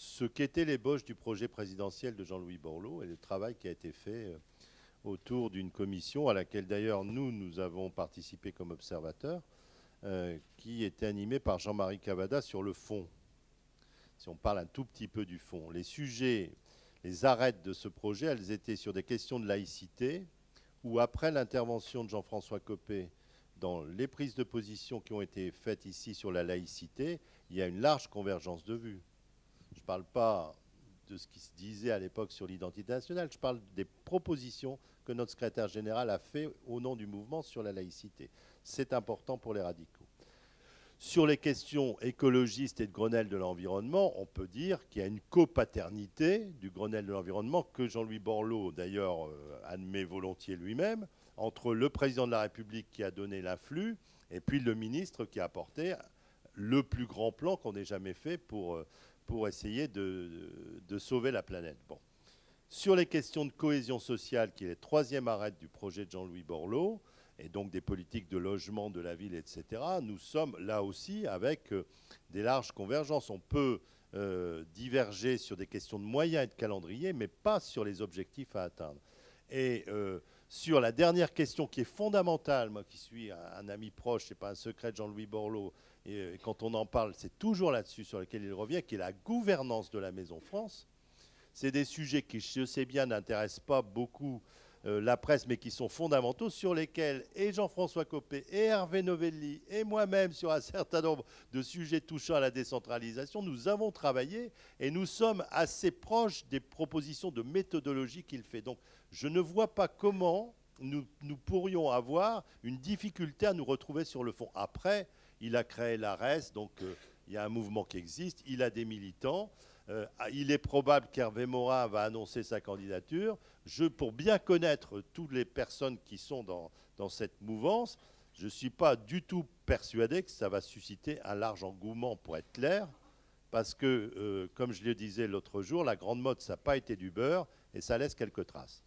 ce qu'était l'ébauche du projet présidentiel de Jean-Louis Borloo et le travail qui a été fait euh, autour d'une commission à laquelle d'ailleurs nous, nous avons participé comme observateurs, euh, qui était animée par Jean-Marie Cavada sur le fond. Si on parle un tout petit peu du fond, les sujets, les arêtes de ce projet, elles étaient sur des questions de laïcité, où après l'intervention de Jean-François Copé dans les prises de position qui ont été faites ici sur la laïcité, il y a une large convergence de vues. Je ne parle pas de ce qui se disait à l'époque sur l'identité nationale, je parle des propositions que notre secrétaire général a fait au nom du mouvement sur la laïcité. C'est important pour les radicaux. Sur les questions écologistes et de Grenelle de l'environnement, on peut dire qu'il y a une copaternité du Grenelle de l'environnement que Jean-Louis Borloo, d'ailleurs, euh, admet volontiers lui-même, entre le président de la République qui a donné l'influx et puis le ministre qui a apporté le plus grand plan qu'on ait jamais fait pour, euh, pour essayer de, sauver la planète. Sur les questions de cohésion sociale, qui est le troisième arrêt du projet de Jean-Louis Borloo, et donc des politiques de logement de la ville, etc., nous sommes là aussi avec euh, des larges convergences. On peut euh, diverger sur des questions de moyens et de calendrier, mais pas sur les objectifs à atteindre. Et sur la dernière question qui est fondamentale, moi qui suis un, ami proche, ce n'est pas un secret de Jean-Louis Borloo, et, quand on en parle, c'est toujours là-dessus sur lequel il revient, qui est la gouvernance de la Maison France. C'est des sujets qui, je sais bien, n'intéressent pas beaucoup la presse, mais qui sont fondamentaux, sur lesquels et Jean-François Copé, et Hervé Novelli, et moi-même, sur un certain nombre de sujets touchant à la décentralisation, nous avons travaillé et nous sommes assez proches des propositions de méthodologie qu'il fait. Donc, je ne vois pas comment nous, pourrions avoir une difficulté à nous retrouver sur le fond. Après, il a créé l'ARES, donc euh, il y a un mouvement qui existe, il a des militants. Euh, il est probable qu'Hervé Morin va annoncer sa candidature. Je, pour bien connaître toutes les personnes qui sont dans, cette mouvance, je ne suis pas du tout persuadé que ça va susciter un large engouement, pour être clair, parce que, euh, comme je le disais l'autre jour, la grande mode, ça n'a pas été du beurre et ça laisse quelques traces.